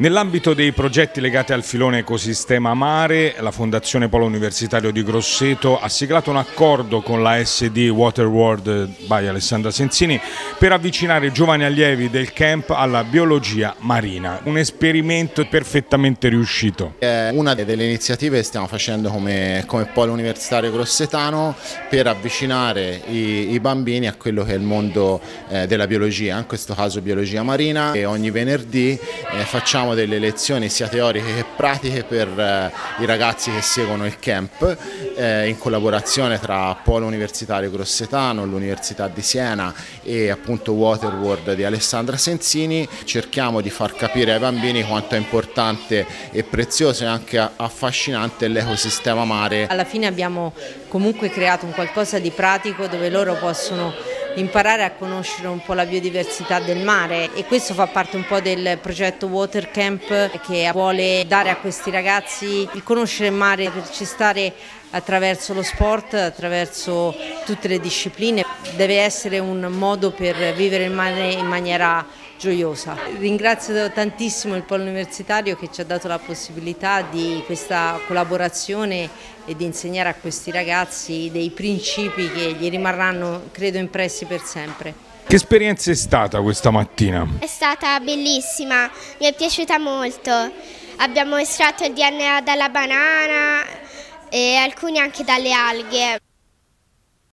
Nell'ambito dei progetti legati al filone ecosistema mare, la Fondazione Polo Universitario di Grosseto ha siglato un accordo con la SD Water World by Alessandra Senzini per avvicinare i giovani allievi del camp alla biologia marina, un esperimento perfettamente riuscito. È una delle iniziative che stiamo facendo come, come Polo Universitario Grossetano per avvicinare i, i, bambini a quello che è il mondo eh, della biologia, in questo caso biologia marina e ogni venerdì eh, facciamo facciamo delle lezioni sia teoriche che pratiche per eh, i ragazzi che seguono il camp eh, in collaborazione tra Polo Universitario Grossetano, l'Università di Siena e appunto Waterworld di Alessandra Senzini. Cerchiamo di far capire ai bambini quanto è importante e prezioso e anche affascinante l'ecosistema mare. Alla fine abbiamo comunque creato un qualcosa di pratico dove loro possono imparare a conoscere un po' la biodiversità del mare e questo fa parte un po' del progetto Water Camp che vuole dare a questi ragazzi il conoscere il mare, per stare attraverso lo sport, attraverso tutte le discipline. Deve essere un modo per vivere il mare in maniera gioiosa. Ringrazio tantissimo il Polo Universitario che ci ha dato la possibilità di questa collaborazione e di insegnare a questi ragazzi dei principi che gli rimarranno, credo, impressi per sempre. Che esperienza è stata questa mattina? È stata bellissima, mi è piaciuta molto. Abbiamo estratto il DNA dalla banana e alcuni anche dalle alghe.